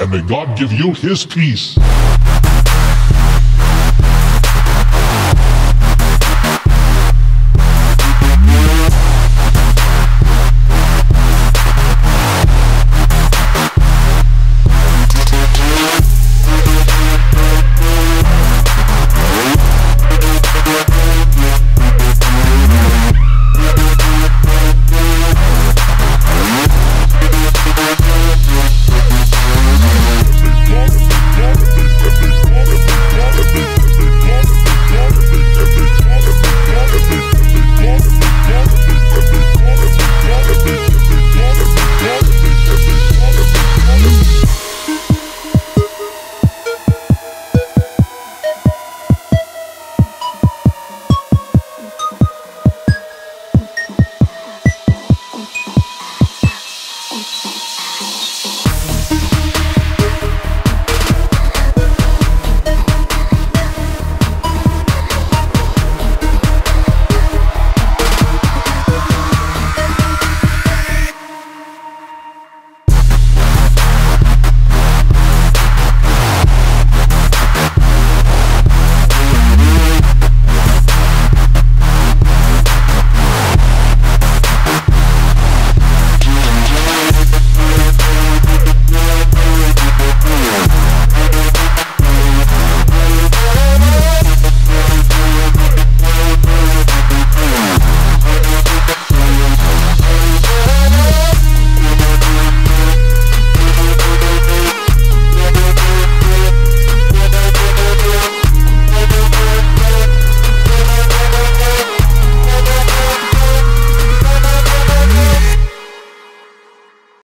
And may God give you his peace.